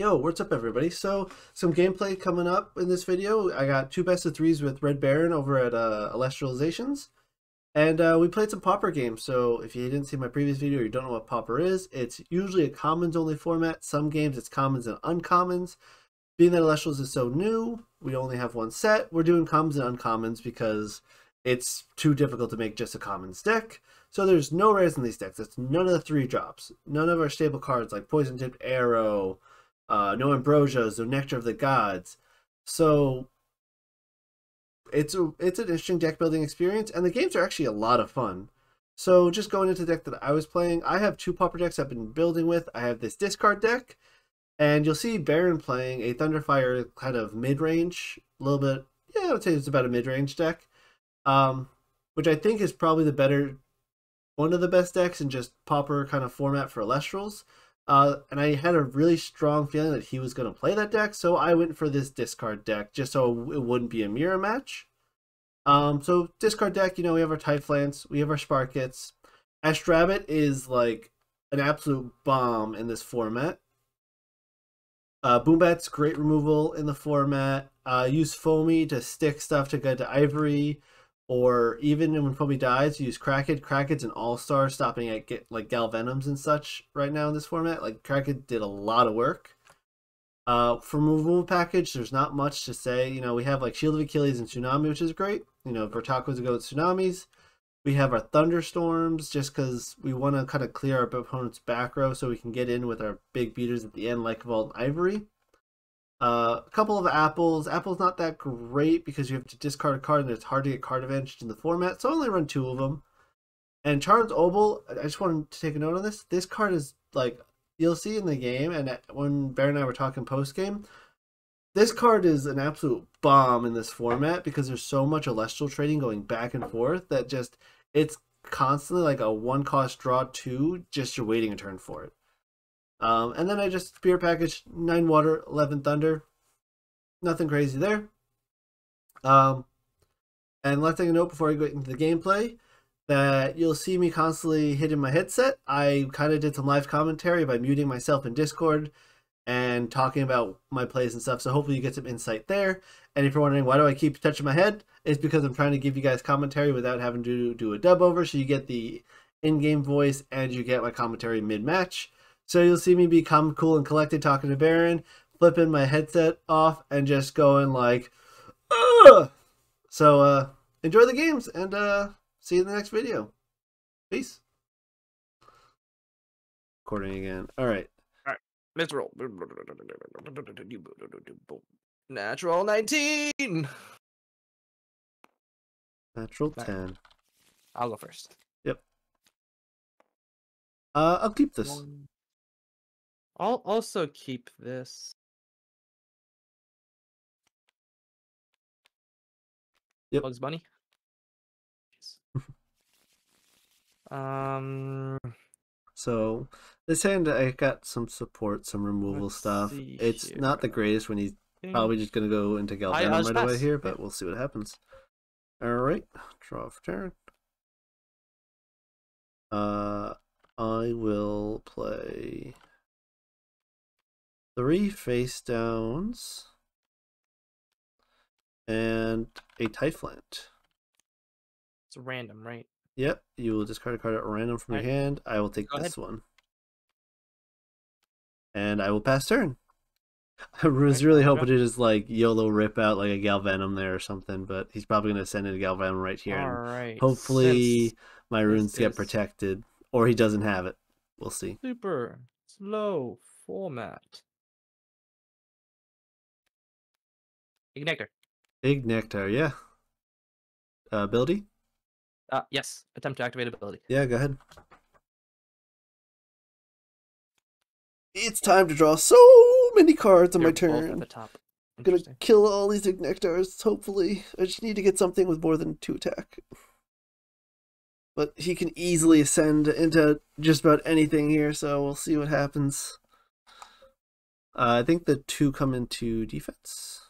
Yo, what's up everybody? So, some gameplay coming up in this video. I got two best of threes with Red Baron over at uh, Alestrializations. And uh, we played some Pauper games, so if you didn't see my previous video or you don't know what Pauper is, it's usually a commons only format. Some games it's commons and uncommons. Being that Elestrals is so new, we only have one set. We're doing commons and uncommons because it's too difficult to make just a commons deck. So there's no rares in these decks. It's none of the three drops. None of our stable cards like Poison Tipped Arrow, uh, no Ambrosias, no Nectar of the Gods. So it's a it's an interesting deck building experience, and the games are actually a lot of fun. So just going into the deck that I was playing, I have two pauper decks I've been building with. I have this discard deck, and you'll see Baron playing a Thunderfire kind of mid range, a little bit. Yeah, I would say it's about a mid range deck, um, which I think is probably the better, one of the best decks in just pauper kind of format for Elestrals. Uh, and I had a really strong feeling that he was going to play that deck, so I went for this discard deck just so it wouldn't be a mirror match. Um, so discard deck, you know, we have our Typhlants, we have our Sparkits. Astrabbit is like an absolute bomb in this format. Uh, Boombat's great removal in the format. Uh, use Foamy to stick stuff to get to Ivory or even when Foamy dies, use Cracked. Cracked's an all-star, stopping at get like Galvenoms and such right now in this format. Like Cracked did a lot of work. Uh, for removal package, there's not much to say. You know, we have like Shield of Achilles and Tsunami, which is great. You know, Vertaqua's tacos to go with tsunamis. We have our thunderstorms just because we want to kind of clear our opponent's back row so we can get in with our big beaters at the end, like Vault Ivory. Uh, a couple of apples. Apple's not that great because you have to discard a card and it's hard to get card advantage in the format, so I only run two of them. And Charmed Obol, I just wanted to take a note on this. This card is like you'll see in the game, and when Bear and I were talking post game, this card is an absolute bomb in this format because there's so much Celestial trading going back and forth that just it's constantly like a one cost draw two, just you're waiting a turn for it. Um, and then I just spear package nine water, eleven thunder. Nothing crazy there. Um, and let's take a note before I go into the gameplay that you'll see me constantly hitting my headset. I kind of did some live commentary by muting myself in Discord and talking about my plays and stuff. So hopefully you get some insight there. And if you're wondering why do I keep touching my head, it's because I'm trying to give you guys commentary without having to do a dub over. So you get the in-game voice and you get my commentary mid-match. So you'll see me become cool and collected talking to Baron, flipping my headset off and just going like, Ugh! So uh, enjoy the games and uh, see you in the next video. Peace. Recording again. All right. All right. Let's roll. Natural 19. Natural 10. I'll go first. Yep. Uh, I'll keep this. One. I'll also keep this. Yep. Bugs Bunny. Um. So this hand, I got some support, some removal stuff. It's not the greatest when he's probably just gonna go into I right away here, but we'll see what happens. All right, draw for turn. Uh, I will play three face downs and a Typhlant. It's random, right? Yep, you will discard a card at random from your hand. I will take Go this one. And I will pass turn. I was really hoping to just like YOLO rip out like a Galvenom there or something, but he's probably going to send in a Galvenom right here. All and hopefully since my runes get protected, or he doesn't have it. We'll see. super slow format. Igniter. Big Nectar, yeah. Uh, ability? Uh, yes. Attempt to activate ability. Yeah, go ahead. It's time to draw so many cards on my They're both turn. At the top. I'm gonna kill all these Ignectars, hopefully. I just need to get something with more than two attack. But he can easily ascend into just about anything here, so we'll see what happens. Uh, I think the two come into defense.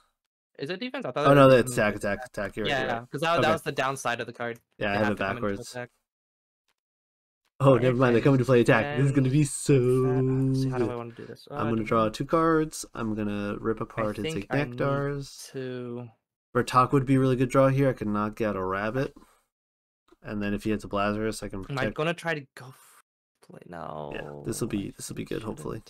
Is it defense? I thought. Oh no, that's attack, attack, attack. You're right, Yeah, you're yeah, because that, Okay. that was the downside of the card. Yeah, I have have it to come into backwards. Oh, Alright, never mind. They're coming to play attack. This is gonna be so. How do I want to do this? Uh, I'm gonna draw two cards. I'm gonna rip apart I need Ignectars. to. Bertok would be a really good draw here. I can knock out a rabbit. And then if he hits a Blazarus, I can Am I protect. gonna try to go play now? Yeah, this will be this will be good. Hopefully.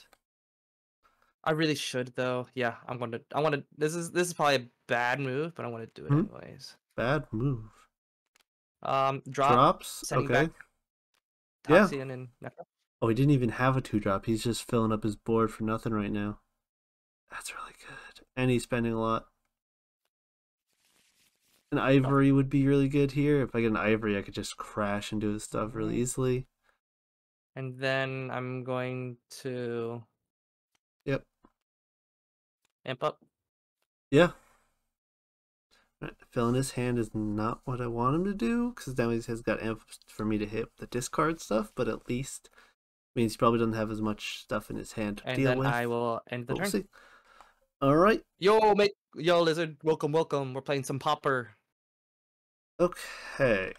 I really should though. Yeah, I'm going to. I want to. This is this is probably a bad move, but I want to do it Hmm? anyways. Bad move. Um, drop Drops. Okay. Yeah. And Necro. Oh, he didn't even have a two drop. He's just filling up his board for nothing right now. That's really good. And he's spending a lot. An ivory would be really good here. If I get an ivory, I could just crash and do his stuff really Mhm. easily. And then I'm going to. Amp up. Yeah. Right, Filling his hand is not what I want him to do because now he has got amp for me to hit the discard stuff, but at least means he probably doesn't have as much stuff in his hand to And deal then with. I will end the But we'll turn. see. All right. Yo, mate. Yo, lizard. Welcome, welcome. We're playing some pauper. Okay.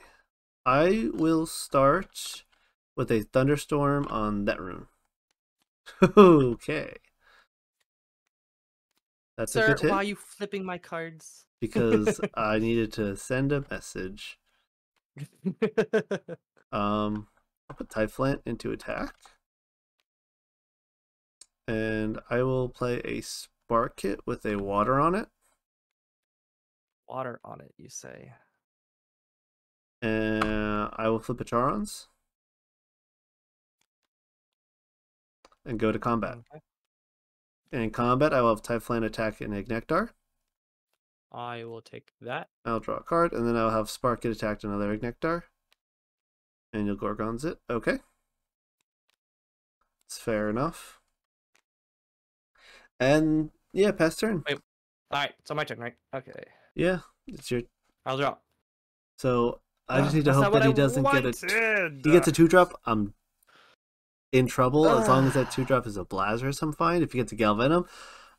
I will start with a thunderstorm on that room. okay. That's Sir, why are you flipping my cards? because I needed to send a message. Um, I'll put Typhlant into attack. And I will play a Sparkit with a water on it. Water on it, you say. And I will flip a Charons. And go to combat. Okay. In combat, I will have Typhlant attack and Ignectar. I will take that. I'll draw a card, and then I'll have Spark get attacked another Ignectar. And you'll Gorgons it. Okay. It's fair enough. And yeah, pass turn. Wait. All right, so my turn, right? Okay. Yeah, it's your. I'll draw. So I just need to that's hope that he doesn't get a. He gets a two drop. I'm in trouble. As long as that two drop is a Blazarus, I'm fine. If you get a Galvenom,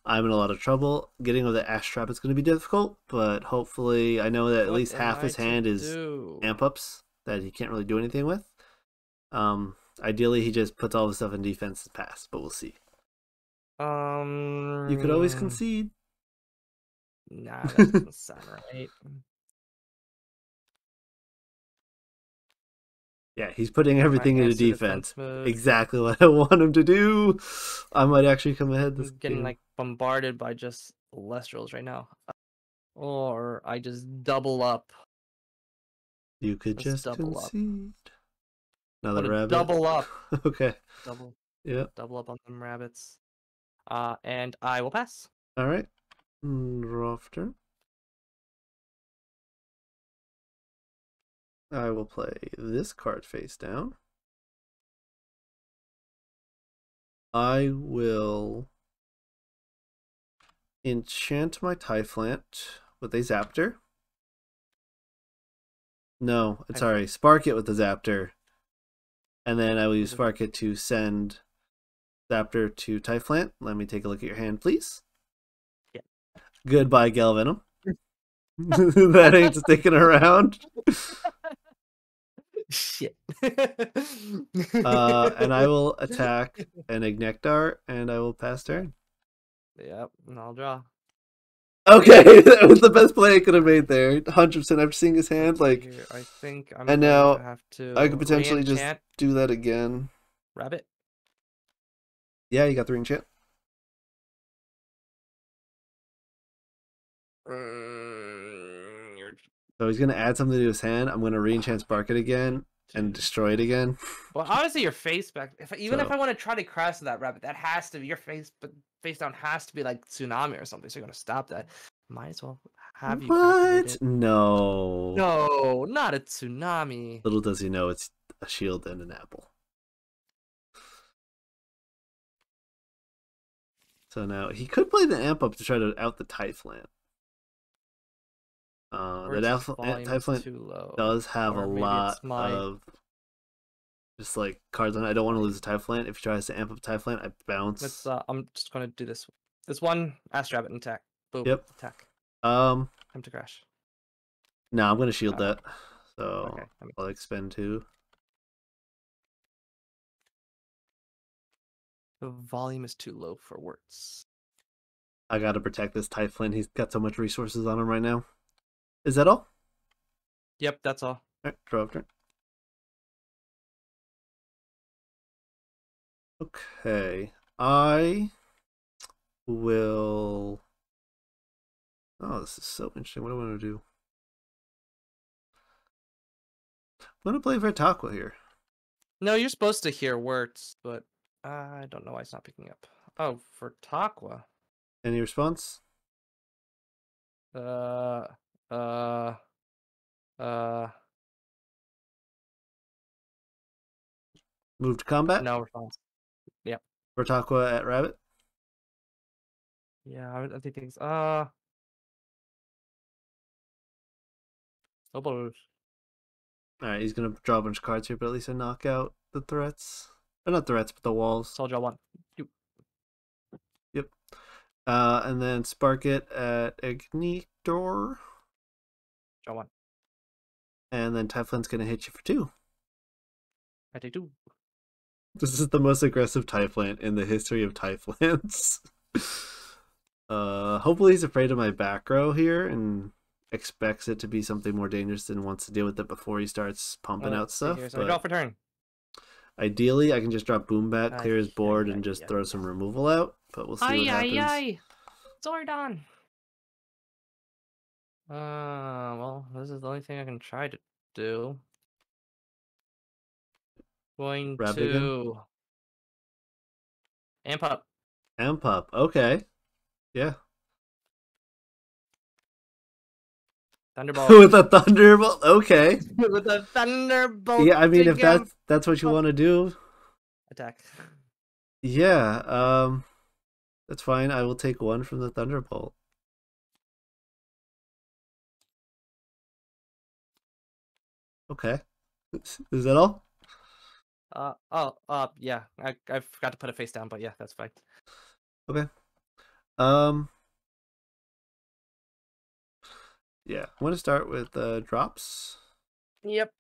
I'm in a lot of trouble. Getting over the Ash Trap is going to be difficult, but hopefully, I know that at What least half I his to hand is do? amp ups that he can't really do anything with. Um, ideally, he just puts all the stuff in defense and pass, but we'll see. Um. You could always concede. Nah, that doesn't sound right. Yeah, he's putting everything into answer defense. Exactly what I want him to do. I might actually come ahead this I'm getting game. like bombarded by just Lestrals right now. Or I just double up. You could Let's just double up. concede. I Another rabbit. double up. okay. Double Yep. double up on them rabbits. Uh and I will pass. All right. Mm, I will play this card face down. I will enchant my Typhlant with a Zapter. No, Okay. sorry, Sparkit with the Zapter. And then I will use. Sparkit to send Zapter to Typhlant. Let me take a look at your hand, please. Yeah. Goodbye, Galvenom. that ain't sticking around. Shit. Uh, and I will attack an Ignectar, and I will pass turn. Yep, and I'll draw. Okay, that was the best play I could have made there. 100% after seeing his hand, like, I think I'm and now have to I could potentially just do that again. rabbit. Yeah, you got the ring chant. So he's gonna add something to his hand. I'm gonna re-enchant Sparkit again and destroy it again. Well, honestly, your face back. If even if I want to try to crash that rabbit, that has to be your face, but face down has to be like tsunami or something. So you're gonna stop that. Might as well have you. what? No. No, not a tsunami. Little does he know it's a shield and an apple. So now he could play the amp up to try to out the Typhlant. Uh, Or that its alpha, volume is Typhlant does have Or a lot my- of just like cards on it. I don't want to lose a Typhlant. If he tries to amp up Typhlant, I bounce. Let's. Uh, I'm just gonna do this. This one, Astrabbit and attack. Boom. Yep. Attack. Um, Time to crash. no, I'm gonna shield Uh, that. So Okay. I'll expend two. The volume is too low for words. I gotta protect this Typhlin. He's got so much resources on him right now. Is that all? Yep, that's all. All right. Okay, I will. Oh, this is so interesting. What do I want to do? I'm gonna play Vertaqua here. No, you're supposed to hear words, but I don't know why it's not picking up. Oh, Vertaqua. Any response? Uh, uh, uh. Move to combat. No response. Vertaqua at Rabbit. Yeah, I, I think things. Uh. Doubles. All right, he's gonna draw a bunch of cards here, but at least I knock out the threats. Or not threats, but the walls. So I'll draw one. You. Uh, and then Sparkit at Ignitor. Draw one. And then Typhlin's gonna hit you for two. I take two. This is the most aggressive Typhlant in the history of Typhlants. uh, hopefully he's afraid of my back row here and expects it to be something more dangerous and wants to deal with it before he starts pumping out stuff. here. So I draw for turn. ideally, I can just drop Boombat, Ay, clear his board, and just throw some removal out. But we'll see what happens. Zordon. Uh, well, this is the only thing I can try to do. Going Grab to amp up. Amp up. Okay. Yeah. Thunderbolt. With a thunderbolt. Okay. With a thunderbolt. Yeah, I mean, if that's that's what you want to do, attack. yeah. Um, that's fine. I will take one from the thunderbolt. Okay. Is that all? Uh oh uh yeah I I forgot to put a face down but yeah that's fine. Okay. Um. Yeah, I want to start with uh, drops. Yep.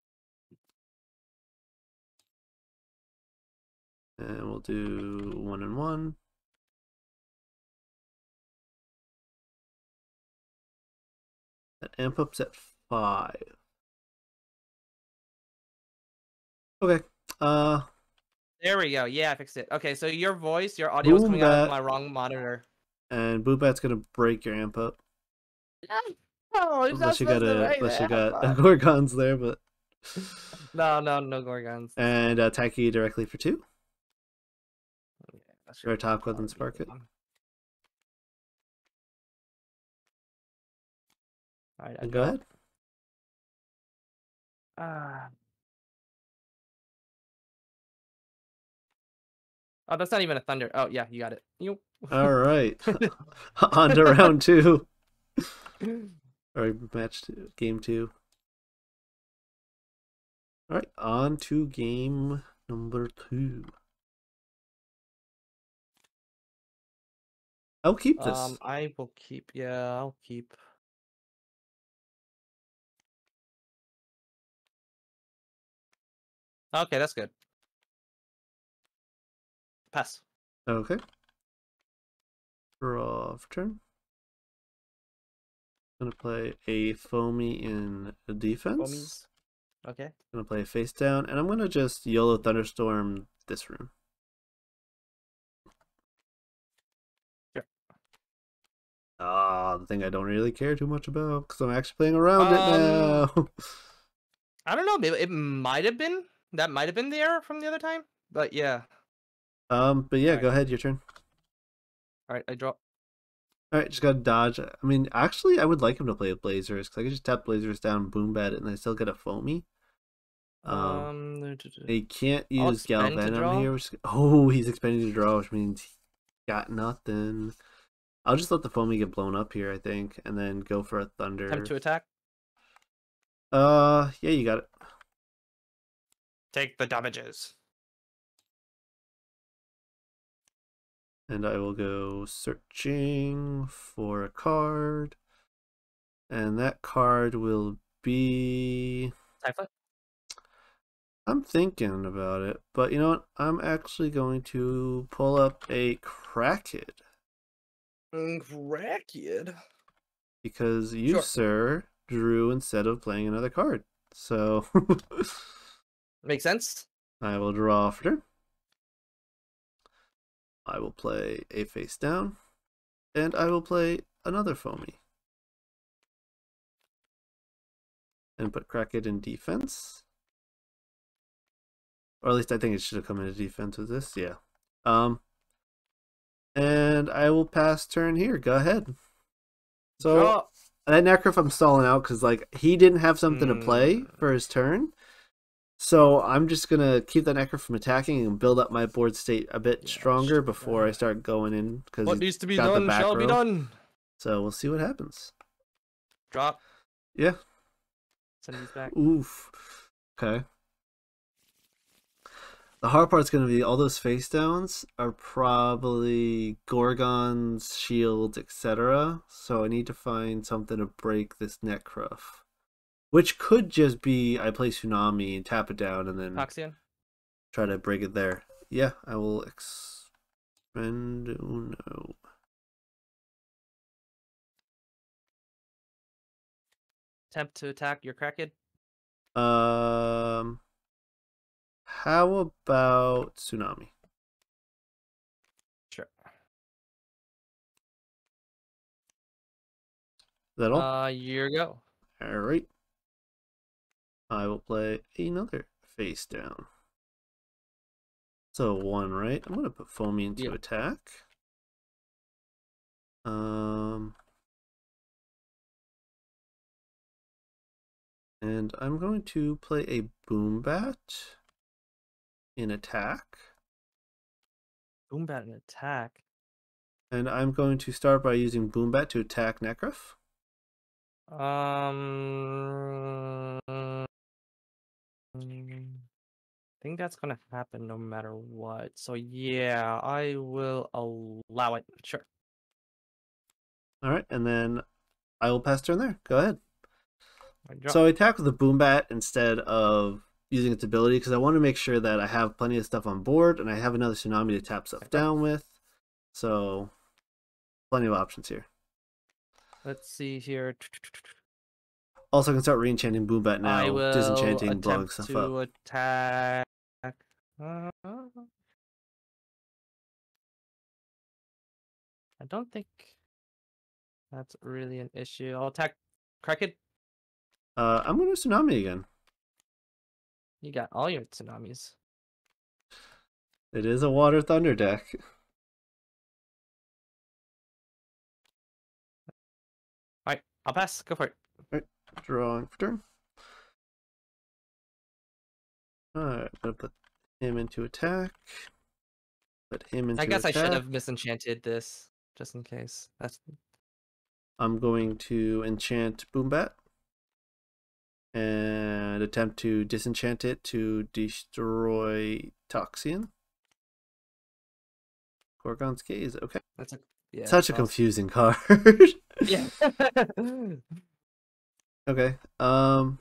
And we'll do one and one. That amp up's at five. Okay. Uh There we go. Yeah, I fixed it. Okay, so your voice, your audio is Boom coming out of my wrong monitor. and Boombat's gonna break your amp up. Oh, Unless you got a unless you got a Gorgons there, but No, no, no Gorgons. and attack you directly for two. Yeah, that should Or attack with probably and be spark it. Alright, go ahead. Ah. Oh, that's not even a thunder. Oh, yeah, you got it. You. All right. On to round two. All right, match two, game two. All right, on to game number two. I'll keep this. Um, I will keep. Yeah, I'll keep. Okay, that's good. Pass. Okay. Draw for turn. Gonna play a foamy in defense. Foamies. Okay. Gonna play face down, and I'm gonna just YOLO thunderstorm this room. Ah, the thing I don't really care too much about because I'm actually playing around it Um, now. I don't know. Maybe it might have been that might have been the error from the other time. But yeah. Um, but yeah, Alright. go ahead, your turn. All right, I draw. All right, just gotta dodge. I mean, actually, I would like him to play with Blazers because I could just tap Blazers down, boom bat it, and I still get a foamy. Um, Um. He can't use expend to Galvenom here. Which, oh, he's expending to draw, which means he got nothing. I'll just let the foamy get blown up here, I think, and then go for a thunder. attempt to attack. Uh, yeah, you got it. Take the damages. And I will go searching for a card, and that card will be Typhlet. I'm thinking about it, but you know what? I'm actually going to pull up a Crackhead mm, Crackhead. because you, Sure. sir, drew instead of playing another card. So Makes sense. I will draw for turn. I will play a face down, and I will play another foamy. And put Crackhead in defense. Or at least I think it should have come into defense with this, yeah. Um and I will pass turn here. Go ahead. So Draw. that Necrof I'm stalling out because like he didn't have something to play Mm. for his turn. So I'm just gonna keep that Necrof from attacking and build up my board state a bit Yeah, stronger sure. before I start going in because what needs to be done shall be done. so we'll see what happens. Drop. Yeah. Send these back. Oof. Okay. The hard part's gonna be all those face downs are probably Gorgons, shields, etc. So I need to find something to break this Necrof. Which could just be I play Tsunami and tap it down and then Toxian. try to break it there. Yeah, I will expend uno. Attempt to attack your Kraken? Um how about Tsunami? Sure. Is that all? Uh, you go. All right. I will play another face down. So one, right? I'm gonna put foamy into Yeah. attack. Um, and I'm going to play a boombat in attack, Boombat in attack. and I'm going to start by using boombat to attack Necrof. Um, I think that's gonna happen no matter what. So yeah, I will allow it. Sure. All right, and then I will pass turn there. Go ahead. So I attack with the boombat instead of using its ability because I want to make sure that I have plenty of stuff on board and I have another tsunami to tap stuff down with. So plenty of options here. Let's see here. Also, I can start re-enchanting boombat now, I will disenchanting, blowing stuff to up. attack. Uh, I don't think that's really an issue. I'll attack Crackhead. Uh, I'm going to tsunami again. You got all your tsunamis. It is a water thunder deck. Alright, I'll pass. Go for it. Drawing for turn. Alright, I'm put him into attack. Put him into I guess attack. I should have misenchanted this just in case. That's I'm going to enchant Boombat and attempt to disenchant it to destroy Toxian. Gorgon's Gaze. Okay. that's a yeah. Such a awesome. confusing card. Yeah. okay. Um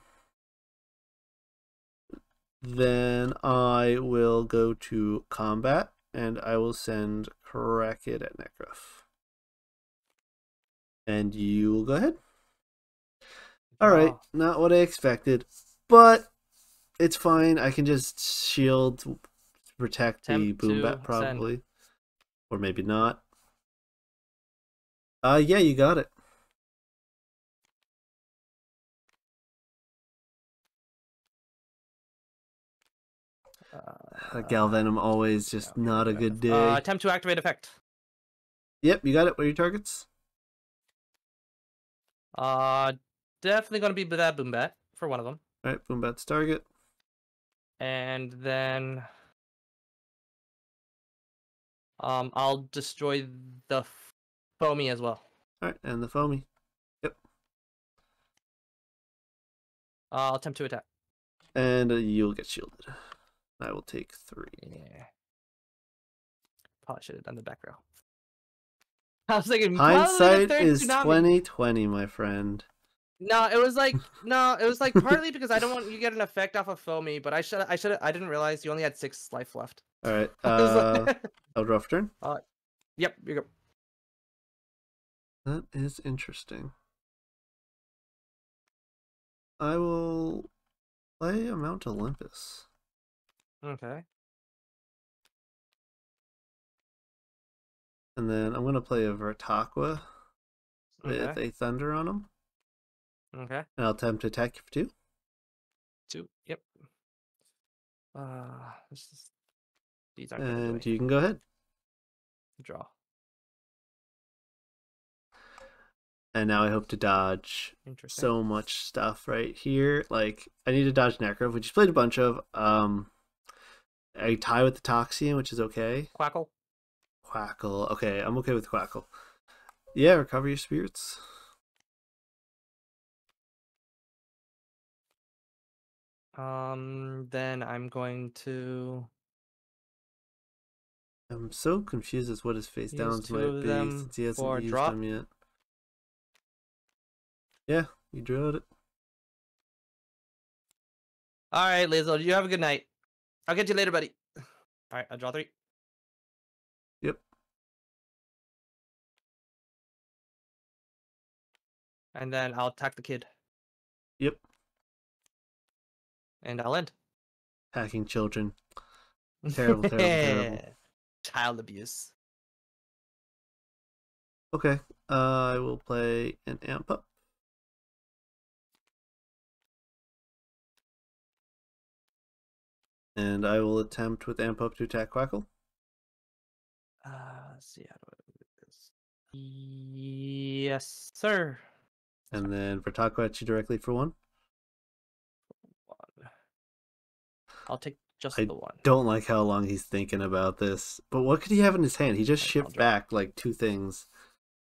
then I will go to combat and I will send Cracked at Necrof. And you will go ahead. All right, Wow. not what I expected, but it's fine. I can just shield to protect the Attempt boom to bat send. probably, or maybe not. Uh, yeah, you got it. Uh, Galvenom always just okay, not a good day. Uh, attempt to activate effect. Yep, you got it. What are your targets? Uh, definitely gonna be that Boombat for one of them, All right, Boombat's target. and then um, I'll destroy the foamy as well. All right, and the foamy. Uh, I'll attempt to attack. And uh, you'll get shielded. I will take three. Yeah. Probably should have done the back row. I was thinking Hindsight is twenty twenty, my friend. No, it was like no, it was like partly because I don't want you to get an effect off of Foamy, but I should I should I didn't realize you only had six life left. All right. Uh, like- I'll draw for turn. yep, you go. That is interesting. I will play a Mount Olympus. Okay. And then I'm gonna play a Vertaqua with Okay. a Thunder on him. Okay. And I'll attempt to attack you for two. Two. Yep. Uh this is these aren't And you can go ahead. draw. And now I hope to dodge so much stuff right here. Like I need to dodge Necro, which he's played a bunch of. Um I tie with the Toxian, which is okay. Quackle. Quackle. Okay, I'm okay with Quackle. Yeah, recover your spirits. Um then I'm going to I'm so confused as what his face downs might be since he hasn't used drop. them yet. Yeah, you drew it. Alright, Lizzle, you have a good night. I'll get you later, buddy. Alright, I'll draw three. Yep. And then I'll attack the kid. Yep. And I'll end. Hacking children. Terrible, terrible, terrible. Child abuse. Okay. Uh, I will play an amp up. And I will attempt with amp up to attack Quackle. Uh, let's see how do I do this? Yes, sir. And then Vertaqua at you directly for one. One. I'll take just I the one. Don't like how long he's thinking about this. But what could he have in his hand? He just shipped back like two things.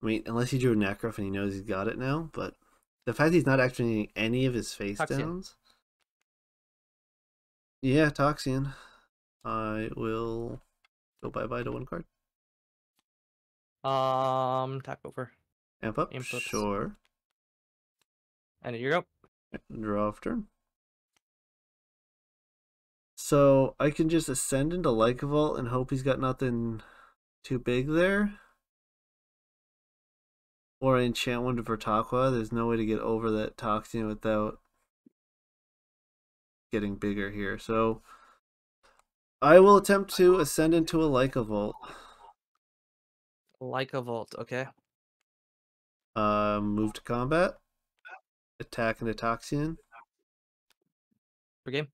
I mean, unless he drew a Necrof and he knows he's got it now, but the fact he's not actually any of his face downs. Yeah, Toxian. I will go bye bye to one card. Um, attack over. Amp up. Amp ups. Sure. And here you go. Draw off turn. So I can just ascend into Lycavolt and hope he's got nothing too big there. Or I enchant one to Vertaqua. There's no way to get over that Toxian without getting bigger here. So I will attempt to ascend into a Lycavolt. Like a volt, okay. Um, move to combat. Attack into Toxian. For game.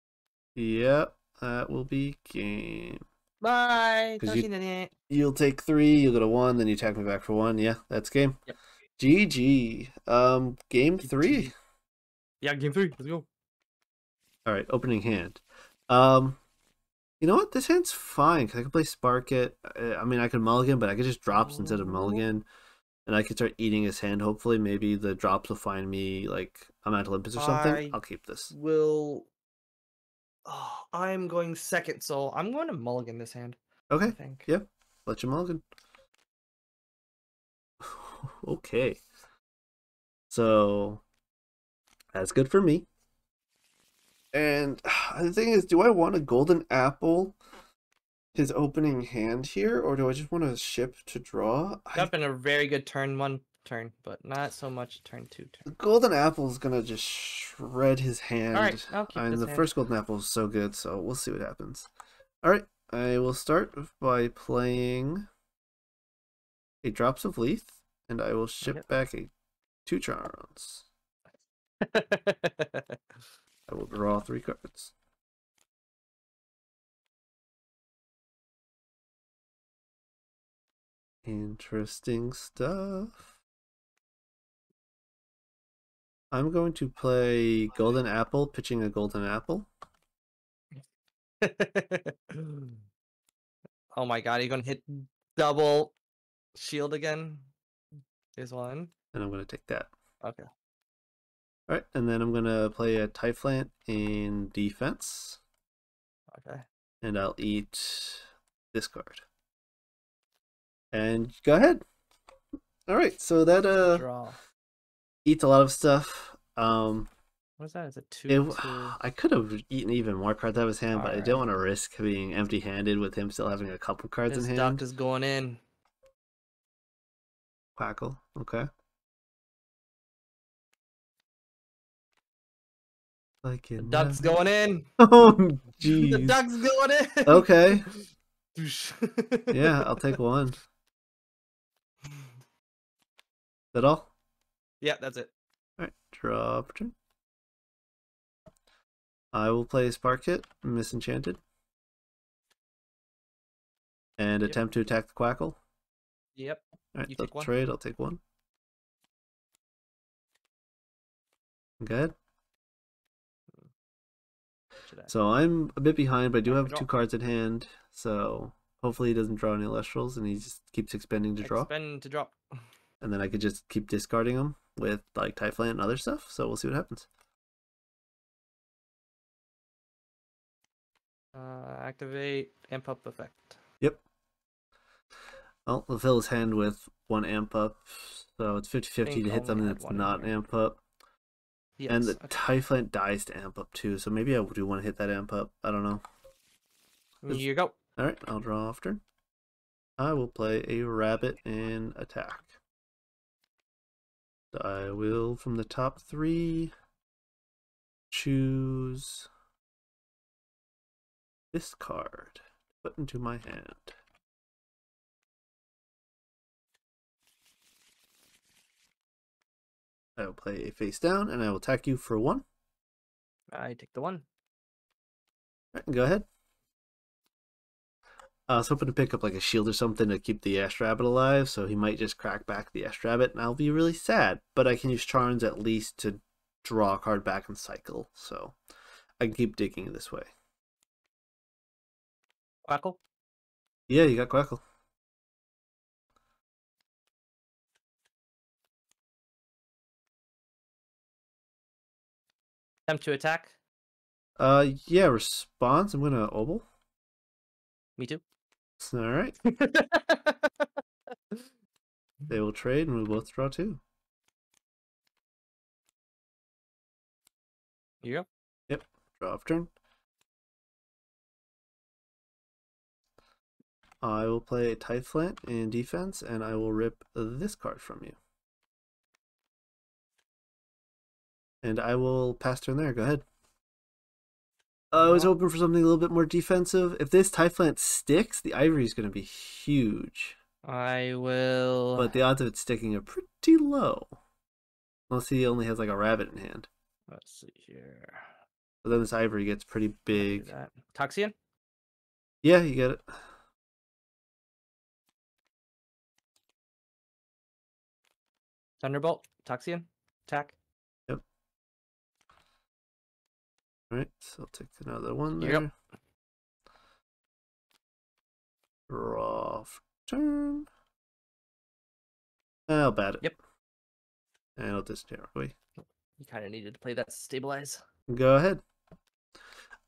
Yep, that will be game. Bye. 'Cause Talk you- to you in a minute. You'll take three, you'll go to one, then you attack me back for one. Yeah, that's game. Yep. GG. Um, game three. Yeah, game three. Let's go. All right, opening hand. Um, you know what? This hand's fine because I can play Sparkit. I mean, I could mulligan, but I could just drops instead of mulligan, and I could start eating his hand. Hopefully, maybe the drops will find me like a Mount Olympus or something. I- I'll keep this. Will. Oh, I'm going second, so I'm going to mulligan this hand. I Okay, think. Yep. let you mulligan. okay. So that's good for me. And the thing is, do I want a golden apple his opening hand here, or do I just want a ship to draw? I, That's been a very good turn one turn, but not so much turn two turn. the golden apple is gonna just shred his hand. All right, I'll keep and the hand. first golden apple is so good, so we'll see what happens. All right, I will start by playing a drops of Leith, and I will ship back a two charms. I will draw three cards. Interesting stuff. I'm going to play Golden Apple, pitching a Golden Apple. oh my god, are you gonna hit double shield again? Is one. and I'm going to take that. Okay. All right, and then I'm going to play a Typhlant in defense, Okay. and I'll eat this card. And go ahead. All right, so that uh Draw. eats a lot of stuff. Um, What is that? Is it two? it, two? I could have eaten even more cards out of his hand, but I didn't want to risk being empty-handed with him still having a couple cards This in duck hand. is going in. Quackle. Okay. Like The duck's going in. Oh, jeez. The duck's going in. Okay. Yeah, I'll take one. Is that all? Yeah, that's it. Alright, turn. I will play Sparkit, Misenchanted. And Yep. attempt to attack the Quackle. Yep. Alright, You they'll take one? trade, I'll take one. Go I- So I'm a bit behind, but I do have two cards in hand. So hopefully he doesn't draw any Elestrals and he just keeps expending to draw. Expend to drop. And then I could just keep discarding them with like Typhlant and other stuff. So we'll see what happens. Uh, activate amp up effect. Yep. Well, we'll fill his hand with one amp up. So it's 50 50 to hit something that's not amp up. Yes. and the okay. Typhlant dies to amp up too. So maybe I do want to hit that amp up. I don't know. Here you go. All right, I'll draw turn. I will play a rabbit and attack. I will, from the top three, choose this card to put into my hand. I will play a face down and I will attack you for one. I take the one. All right, go ahead. Uh, I was hoping to pick up like a shield or something to keep the Astrabbit alive, so he might just crack back the Astrabbit, and I'll be really sad. But I can use Charms at least to draw a card back and cycle, so I can keep digging this way. Quackle. Yeah, you got Quackle. Attempt to attack. Uh, yeah, response. I'm gonna Obol. Me too. All right, they will trade, and we'll both draw two. Here you go. Yep. Draw off turn. I will play a Typhlant in defense, and I will rip this card from you. And I will pass turn there. Go ahead. Uh, I was hoping for something a little bit more defensive. If this Typhlant sticks, the Ivory is going to be huge. I will. But the odds of it sticking are pretty low. Unless he only has like a rabbit in hand. Let's see here. But then this Ivory gets pretty big. Toxian. Yeah, you get it. Thunderbolt. Toxian. Attack. Alright, so I'll take another one there. Yep. Draw turn. I'll bat it. Yep. And I'll disappear away. You kind of needed to play that stabilize. Go ahead.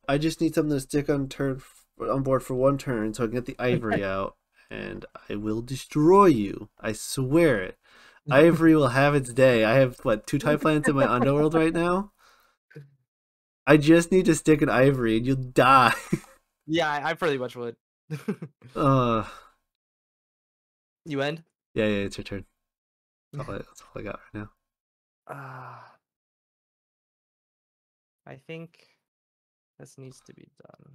I just need something to stick on turn on board for one turn so I can get the ivory out, and I will destroy you. I swear it. Ivory will have its day. I have what two Typhlants in my underworld right now. I just need to stick an ivory, and you'll die. Yeah, I, I pretty much would. uh, you end. yeah, yeah, it's your turn. That's all I, that's all I got right now. Uh, I think this needs to be done.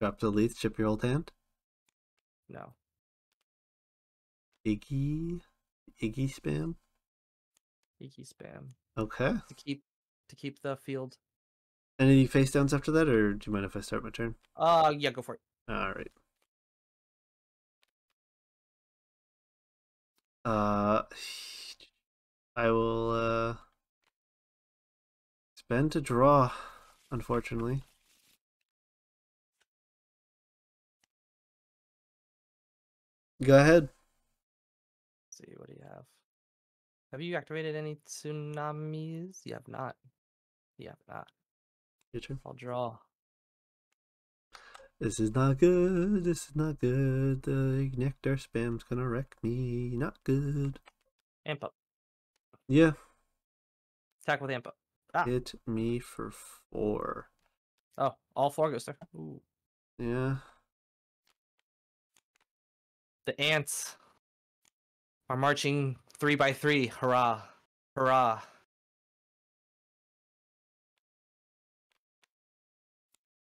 Drop the lead, chip your old hand. No. Iggy, Iggy spam. Iggy spam Okay. to keep to keep the field. Any face downs after that, or do you mind if I start my turn? Uh yeah, go for it. All right. Uh, I will uh spend to draw. Unfortunately, go ahead. Let's see what do you have? Have you activated any tsunamis? You have not. You have not. Your turn. I'll draw. This is not good. This is not good. The nectar spam's gonna wreck me. Not good. Amp up. Yeah. Attack with amp. Ah. Hit me for four. Oh, all four goes there. Ooh. Yeah. The ants are marching three by three. Hurrah! Hurrah!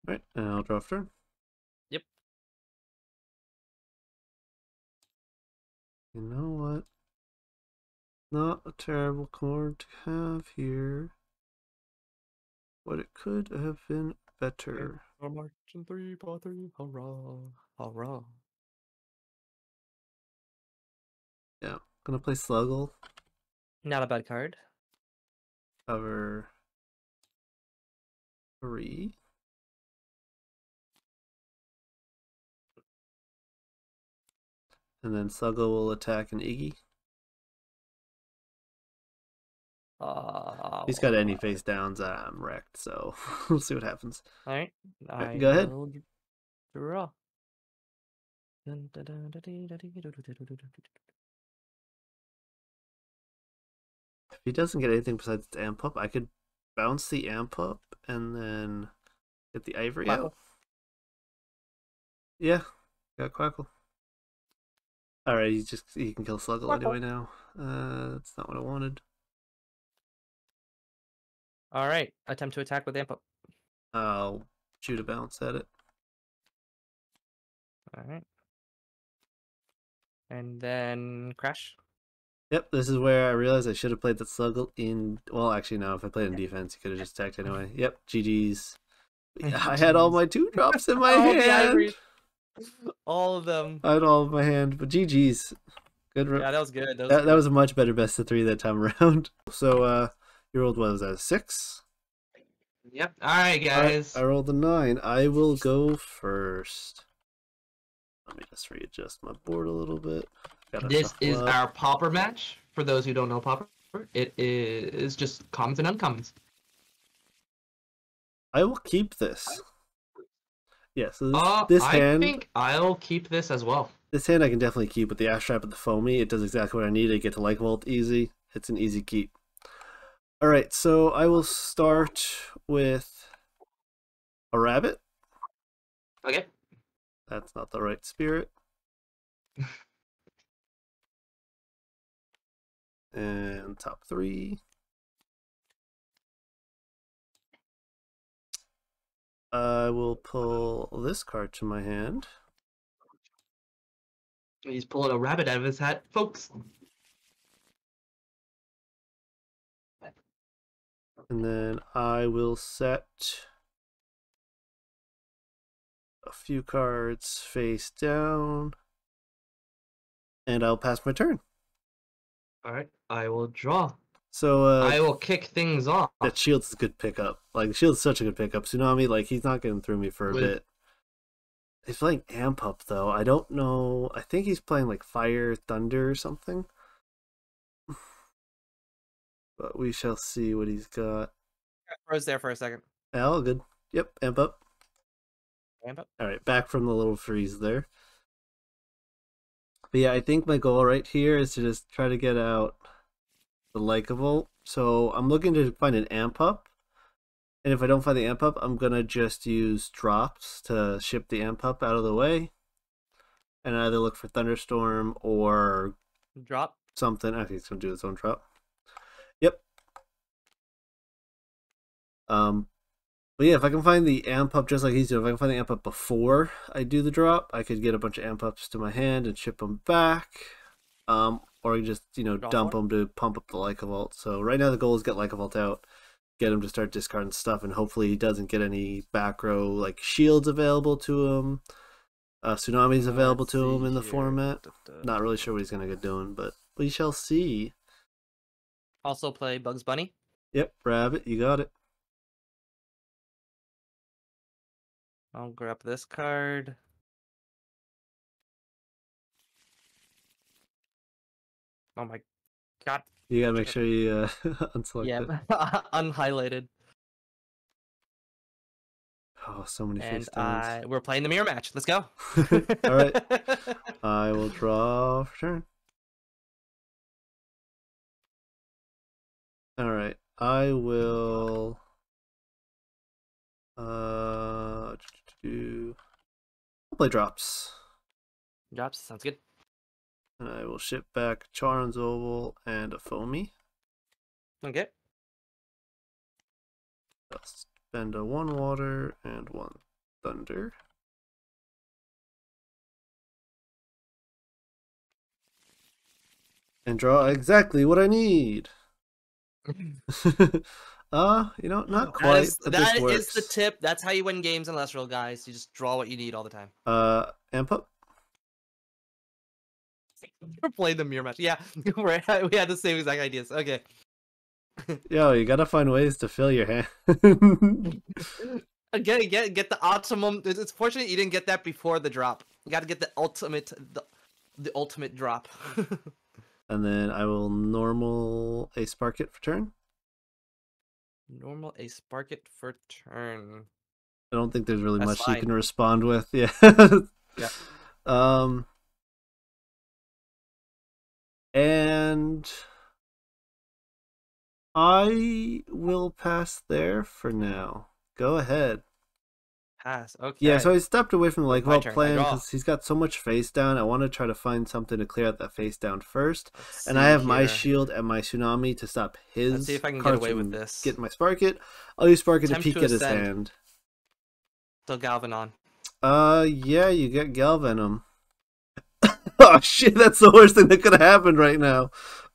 Right, and I'll draw a turn. Yep. You know what? Not a terrible card to have here. But it could have been better. Are marching three by three. Hurrah! Hurrah! Yeah. Gonna play Sluggle. Not a bad card. Cover three. And then Sluggle will attack an Iggy. Uh, He's got any face downs. I'm wrecked, so we'll see what happens. All right. Alright, go ahead. Draw. If he doesn't get anything besides the amp up, I could bounce the amp up and then get the ivory Quackle. out. Yeah, got Quackle. Alright, he just he can kill Sluggle anyway now. Uh that's not what I wanted. All right. Attempt to attack with amp up. I'll shoot a bounce at it. All right. And then crash. Yep, this is where I realized I should have played the Sluggle in well actually no, if I played in defense he could have just attacked anyway. Yep, GG's. I had all my two drops in my All the hand. Ivories. All of them. I had all of my hand, but GG's. Good. Yeah, that was good. That was, that, that was a much better best of three that time around. So uh your old was a six. Yep. All right, guys. I, rolled a nine. I will go first. Let me just readjust my board a little bit. Gotta This is up. our Pauper match. For those who don't know Pauper, it is just commons and uncommons. I will keep this. Yeah, so this, Uh, this I think I'll keep this as well. this hand I can definitely keep with the ash trap and the foamy. It does exactly what I need. I get to like vault easy. It's an easy keep. Alright, so I will start with a rabbit. Okay. That's not the right spirit. and top three. I will pull this card to my hand. He's pulling a rabbit out of his hat, folks. And then I will set a few cards face down. And I'll pass my turn. All right. I will draw. So uh, I will kick things off. that shield's a good pickup. Like shield's such a good pickup. Tsunami, like he's not getting through me for a With- bit. He's playing amp up though. I don't know. I think he's playing like fire, thunder, or something. But we shall see what he's got. froze there for a second. Al, good. Yep, amp up. Amp up. All right, back from the little freeze there. But yeah, I think my goal right here is to just try to get out the likable. So I'm looking to find an amp up. And if I don't find the amp up, I'm going to just use drops to ship the amp up out of the way. And either look for Thunderstorm or Drop. something. I think it's going to do its own drop. Yep. Um, but yeah, if I can find the amp up just like he's doing, if I can find the amp up before I do the drop, I could get a bunch of amp ups to my hand and ship them back. Um, or you just, you know, Draw dump them to pump up the Lycavolt. So right now the goal is get Lycavolt out, get him to start discarding stuff, and hopefully he doesn't get any back row like shields available to him. Uh, tsunamis available Let's to him in the here. format. Not really sure what he's gonna get doing, but we shall see. Also play Bugs Bunny. Yep, rabbit, you got it. I'll grab this card. Oh my god. You gotta make sure you uh, unselect Yeah, it. unhighlighted. Oh, so many And face downs. I we're playing the mirror match. Let's go. All right, I will draw for turn. All right, I will. Uh, do I'll play drops, Drops. Sounds good. And I will ship back Charon's Obol and a Foamy. Okay. I'll spend a one water and one thunder. And draw exactly what I need. uh, you know, not That quite. is, that is the tip. That's how you win games in Elestrals, guys. You just draw what you need all the time. Uh, amp up. Never played the mirror match. Yeah, we're- we had the same exact ideas. Okay. Yo, you gotta find ways to fill your hand. Again, get get the optimum. It's fortunate you didn't get that before the drop. You got to get the ultimate, the, the ultimate drop. and then I will normal a Sparkit for turn. Normal a Sparkit for turn. I don't think there's really That's much you can respond with. Yeah. Yeah. Um. And I will pass there for now. Go ahead. Pass. Okay. Yeah, so I stepped away from the like well plan because he's got so much face down. I want to try to find something to clear out that face down first. And I have my shield and my tsunami to stop his. Let's see if I can get away with this. Getting my Sparkit. I'll use Sparkit to peek to at his hand. So Galvenom. Uh, yeah, you get Galvenom. oh shit, that's the worst thing that could have happened right now.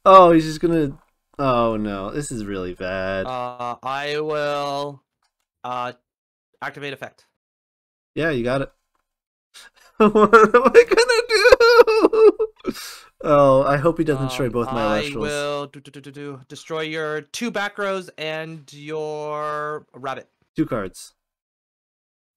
Oh, he's just gonna. Oh no, this is really bad. Uh, I will uh activate effect. yeah, you got it. what am I gonna do? Oh, I hope he doesn't destroy Um, both my I Elestrals. will do, do, do, destroy your two back rows and your rabbit. Two cards.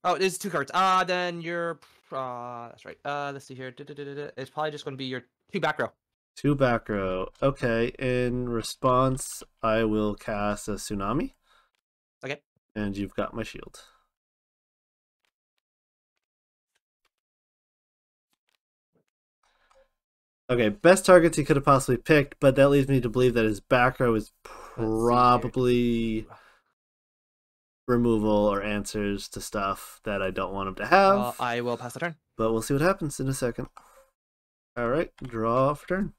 Oh, it is two cards. Ah, then your uh that's right. Uh let's see here. It's probably just gonna be your two back row. Two back row. Okay, in response, I will cast a tsunami. Okay. And you've got my shield. Okay, best targets he could have possibly picked, but that leads me to believe that his back row is probably removal or answers to stuff that I don't want him to have. Uh, I will pass the turn. But we'll see what happens in a second. All right, draw for turn.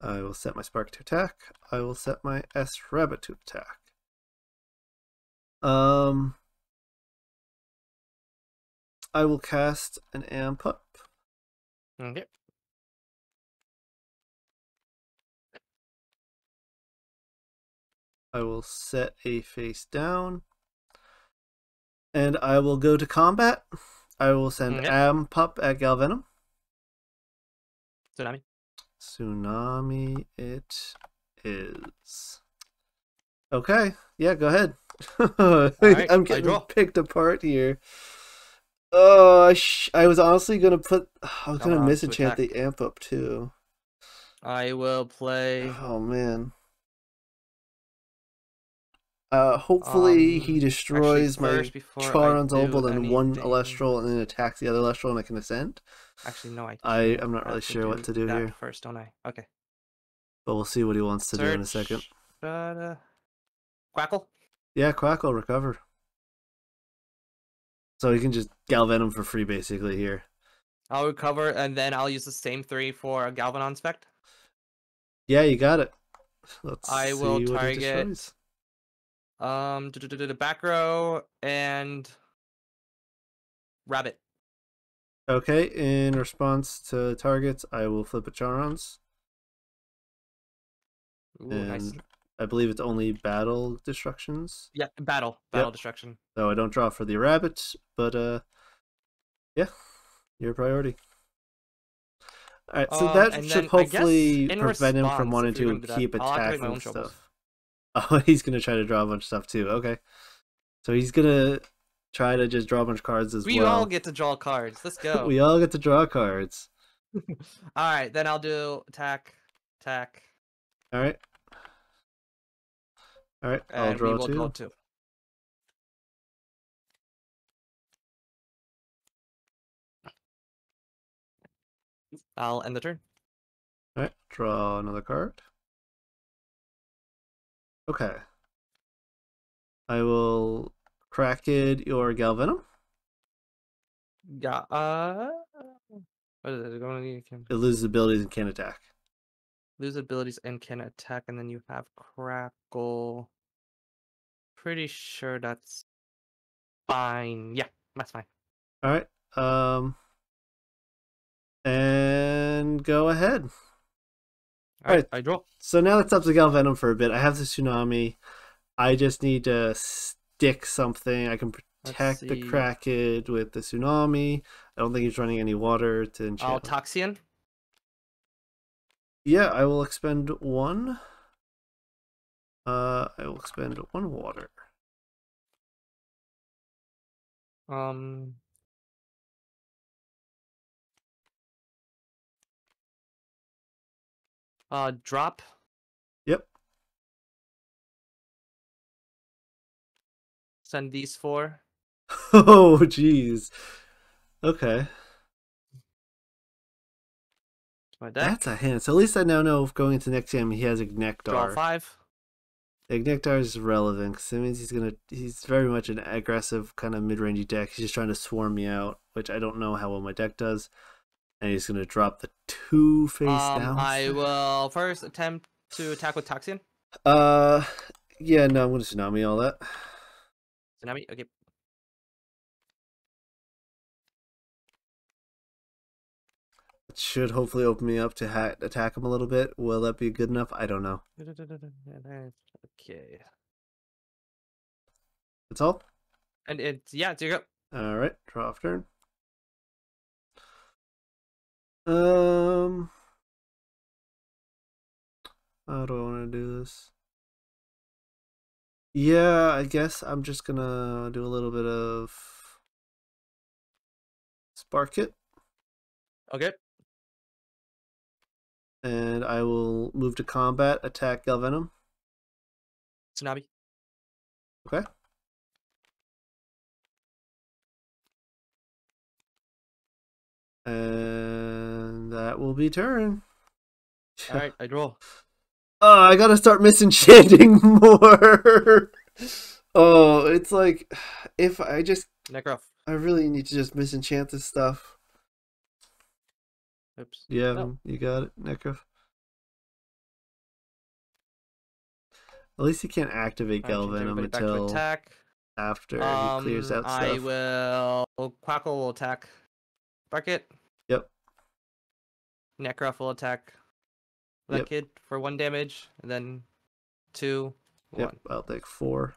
I will set my spark to attack. I will set my S rabbit to attack. Um, I will cast an amp up. Okay. I will set a face down. And I will go to combat. I will send Okay. amp up at Galvenom. Tsunami. Tsunami it is. Okay. Yeah, go ahead. right, I'm getting picked apart here. Oh, I, sh- I was honestly gonna put. I was Come gonna on, to misenchant attack. the amp up too. I will play Oh man. Uh, hopefully Um, he destroys my first before I Charon's Obol and one Elestral and then attacks the other Elestral and I can ascend. Actually no I I I'm not really sure what to do here. First, don't I? Okay. But we'll see what he wants to do in a second. Uh, Quackle. Yeah, Quackle recover. So he can just Galvenom for free basically here. I'll recover and then I'll use the same three for a Galvenom spect. Yeah, you got it. Let's I will see what he target-. Um, back row and rabbit. Okay, in response to targets, I will flip a Charons. Ooh, nice. And I believe it's only battle destructions. Yeah, battle, battle destruction. So I don't draw for the rabbit, but uh yeah, your priority. Alright, so Um, that should hopefully prevent him from wanting to gonna do that, keep I'll activate my attacking own troubles. Oh, he's gonna try to draw a bunch of stuff too. Okay. So he's gonna try to just draw a bunch of cards as We well. We all get to draw cards. Let's go. we all get to draw cards. all right, then I'll do attack, attack, Alright. Alright, I'll and draw two. two. I'll end the turn. All right, draw another card. Okay. I will crack it your Galvenom. Yeah. Uh. What is it? Going to need can It loses abilities and can't attack. lose abilities and can attack, and then you have crackle. Pretty sure that's fine. Yeah, that's fine. All right. Um. And go ahead. All right, I draw. So now that's up to Galvenom for a bit. I have the tsunami. I just need to stick something. I can protect the. Kraken with the tsunami. I don't think he's running any water to enchant. Oh, Toxian. yeah, I will expend one. Uh, I will expend one water. Um. Uh, drop. Yep. Send these four. Oh, jeez. Okay, my deck. that's a hint. So at least I now know if going into next game he has Draw Ignectar. five. Ignectar is relevant because it means he's gonna. He's very much an aggressive kind of mid-rangey deck. He's just trying to swarm me out, which I don't know how well my deck does. And he's gonna drop the two face Um, down. I will first attempt to attack with Toxian. Uh, yeah, no, I'm gonna tsunami all that. Tsunami. Okay. It should hopefully open me up to ha- attack him a little bit. Will that be good enough? I don't know. Okay. That's all. And it's yeah, it's your go. All right, draw off turn. Um, how do I want to do this? Yeah, I guess I'm just gonna do a little bit of Sparkit, Okay. and I will move to combat, attack Galvenom. Tsunami. Okay. That will be turn. All right, I draw. Oh, I gotta start misenchanting more. oh, it's like if I just Necrof. I really need to just misenchant this stuff. Oops. Yeah, No. you got it, Necro. At least he can't activate Galvenom everybody back to until attack. after Um, he clears out stuff. I will. Quackle will attack. Bucket. Yep. Necrof will attack. That Yep. kid for one damage, and then two, Yep, one. I'll take four.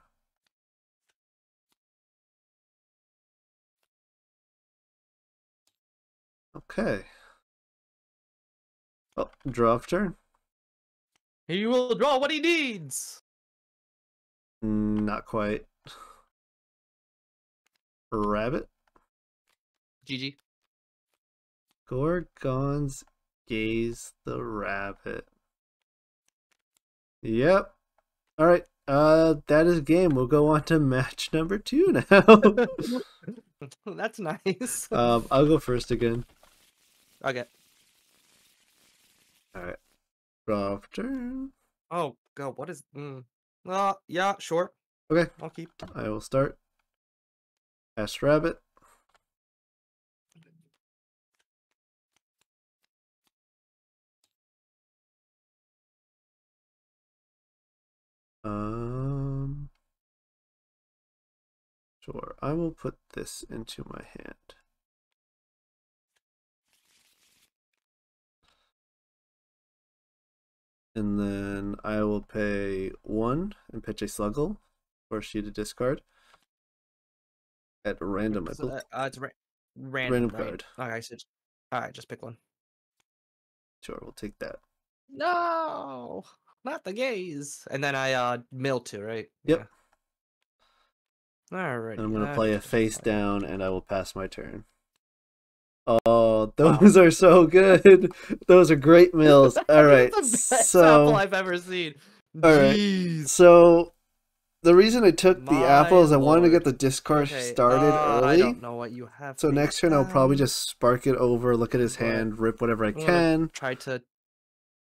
Okay. Oh, draw off turn. He will draw what he needs. Mm, Not quite. Rabbit. GG. Gorgon's gaze the rabbit. Yep. All right. Uh, that is game. We'll go on to match number two now. That's nice. um, I'll go first again. okay. All right. Off turn. Oh god, what is? Mm. Uh, yeah, sure. Okay. I'll keep. I will start. Astrabbit. Um. Sure, I will put this into my hand. And then I will pay one and pitch a sluggle for she to discard. At random, I believe. uh, it's ra- random. Random right? card. Okay, so all right, just pick one. Sure, we'll take that. No, not the gays. And then I uh mill two, right? Yep. All right. I'm gonna play a face down, and I will pass my turn. Oh, those are so good. Those are great mills. All right, the best apple so I've ever seen. All right. Jeez. so the reason I took the My apple is I wanted to get the discard Okay, started uh, early. I don't know what you have. So next turn I'll probably just Sparkit over, look at his hand, rip whatever I can. try to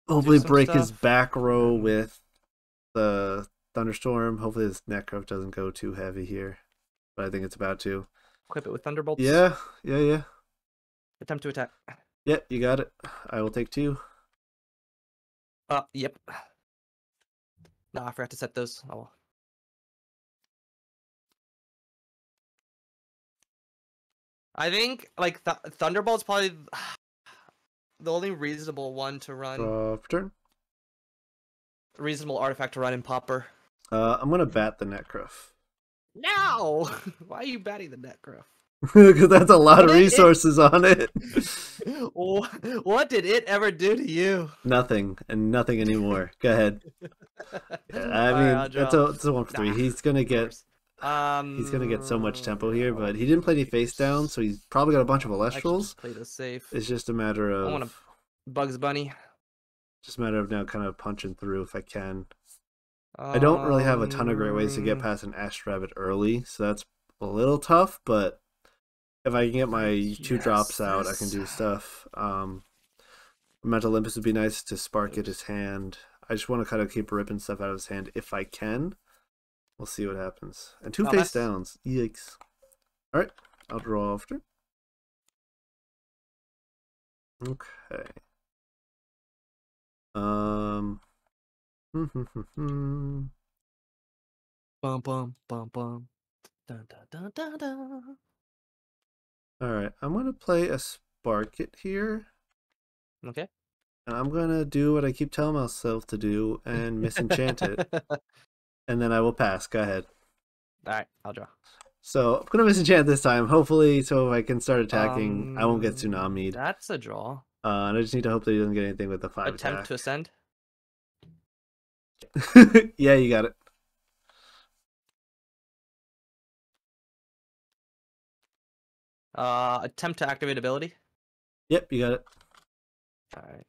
hopefully break his back row with the thunderstorm. Hopefully this necro doesn't go too heavy here, but I think it's about to. Equip it with thunderbolts. Yeah, yeah, yeah, Attempt to attack. yeah. You got it. I will take two. Uh, yep. No, I forgot to set those. Oh. I think like th- Thunderbolt's probably the only reasonable one to run, for turn. reasonable artifact to run in Pauper. Uh, I'm gonna bat the Necrof No, why are you batting the Necro? because that's a lot of What it- it- resources on it. What did it ever do to you? nothing and nothing anymore. Go ahead. I Alright, mean, I'll that's a, that's a one for three. Nah, He's gonna get. Um, he's gonna get so much tempo here, but he didn't play any face down, so he's probably got a bunch of I Elestrals. play this safe. It's just a matter of wanna- Bugs Bunny. just a matter of now kind of punching through if I can. I don't really have a ton of great ways to get Um, past an Ash Rabbit early, so that's a little tough. But if I can get my two drops Yes, out, I can do stuff. Um, Mental Olympus would be nice to spark at his hand. I just want to kind of keep ripping stuff out of his hand if I can. We'll see what happens. And two Oh, face that's- downs. Yikes. All right, I'll draw after. Okay. Um. Hmm, hmm, hmm, bum bum bum bum. Dun, dun, dun, dun, dun. All right, I'm gonna play a Sparkit here, Okay. and I'm gonna do what I keep telling myself to do and misenchant it, and then I will pass. Go ahead. All right, I'll draw. So I'm gonna misenchant this time, hopefully, so if I can start attacking, I won't get Um, tsunami'd. That's a draw. Uh, and I just need to hope that he doesn't get anything with the five Attempt to ascend. yeah, you got it. Uh, attempt to activate ability. Yep, you got it. All right.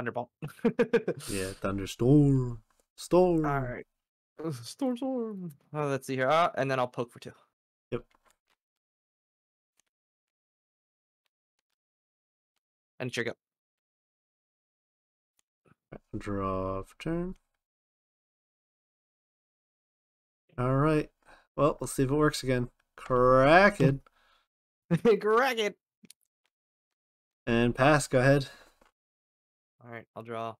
Thunderbolt. Yeah, thunderstorm, storm. All right. Storm, storm. Oh, let's see here. Uh, and then I'll poke for two. Yep. And trigger. Draw for turn. All right. Well, we'll see if it works again. Crack it Crack it. and pass. Go ahead. All right, I'll draw.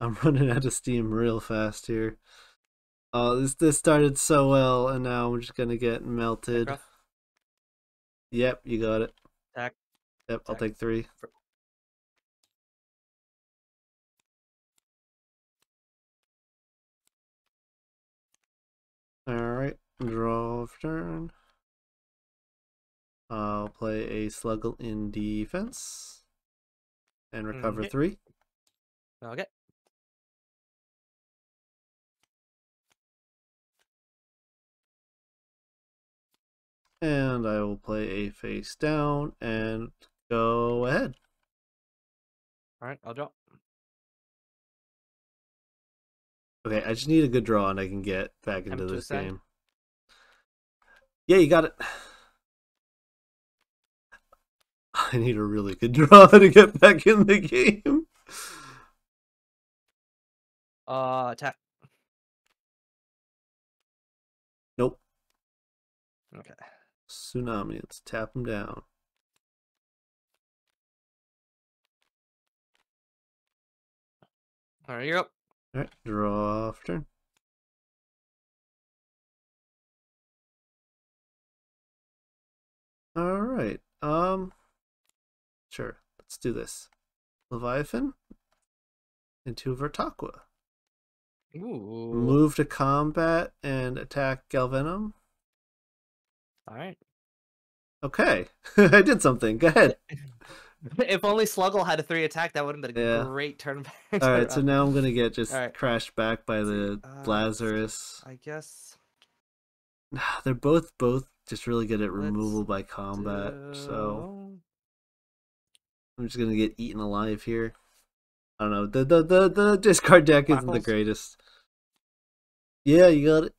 I'm running out of steam real fast here. Oh, this this started so well, and now I'm just gonna get melted. Yep, you got it. Attack. Yep, I'll take three. All right, draw for turn. I'll play a sluggle in defense and recover Okay. three. Okay. And I will play a face down and go ahead. All right, I'll draw. Okay, I just need a good draw and I can get back into this game. Yeah, you got it. I need a really good draw to get back in the game. Uh, attack. Nope. Okay. Tsunami, let's tap him down. All right, you're up. Alright, draw for turn. Alright, um, sure, let's do this. Leviathan into Vertaqua. Ooh. Move to combat and attack Galvenom. All right. Okay, I did something. Go ahead. if only Sluggle had a three attack, that would have been a Yeah. great turn back. All right, so now I'm gonna get just Alright. crashed back by the Uh, Blazarus. I guess. They're both both just really good at Let's removal by combat. So do- I'm just gonna get eaten alive here. I don't know. The the the, the discard deck isn't the greatest. Yeah, you got it.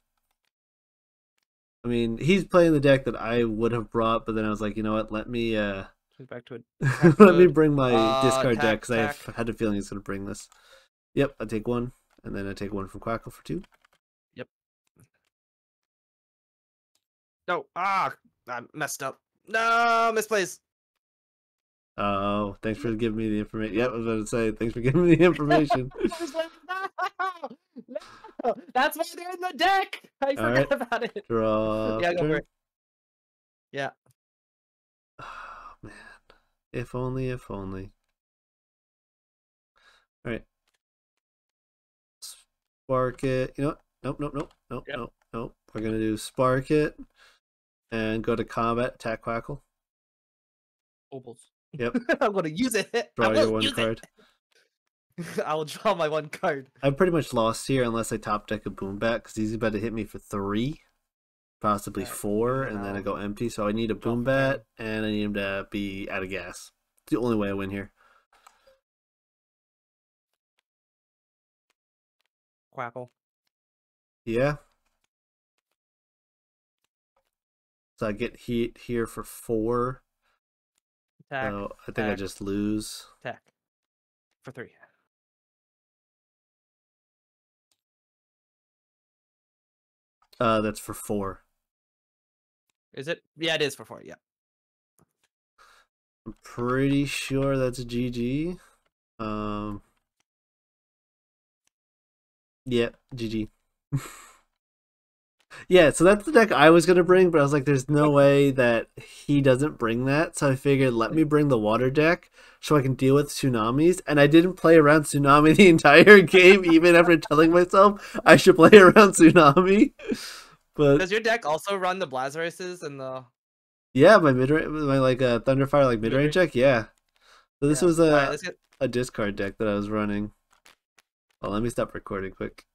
I mean, he's playing the deck that I would have brought, but then I was like, you know what? Let me uh, back to it. let me bring my Uh, discard tack, deck because I had a feeling he's gonna bring this. Yep, I take one, and then I take one from Quackle for two. Yep. No. Ah, I messed up. No, misplaced. Oh, thanks for giving me the information. Yep, I was about to say thanks for giving me the information. no, no, that's why they're in the deck. I forgot right. about it. Draw. Yeah, go for it. Yeah. Oh man, if only, if only. All right. Sparkit. You know what? Nope, nope, nope, nope, Yep. nope, nope. We're gonna do Sparkit, and go to combat. Attack Quackle. Opals. Yep. I'm gonna use it. Draw your one card. I will draw my one card. I'm pretty much lost here unless I top deck a Boombat because he's about to hit me for three, possibly four, and then I go empty. So I need a Boombat and I need him to be out of gas. It's the only way I win here. Quackle. Yeah. So I get heat here for four. Attack. So I think I just lose. Attack. For three. Uh, that's for four. Is it? Yeah, it is for four. Yeah. I'm pretty sure that's a GG. Um. Yep, GG. yeah, so that's the deck I was gonna bring, but I was like, "There's no way that he doesn't bring that." So I figured, let me bring the water deck so I can deal with tsunamis. And I didn't play around tsunami the entire game, even after telling myself I should play around tsunami. But Does your deck also run the Blazaruses and the? yeah, my mid my like uh, Thunderfire like mid range deck, yeah. So this Yeah. was a let's get. a discard deck that I was running. Well, let me stop recording quick.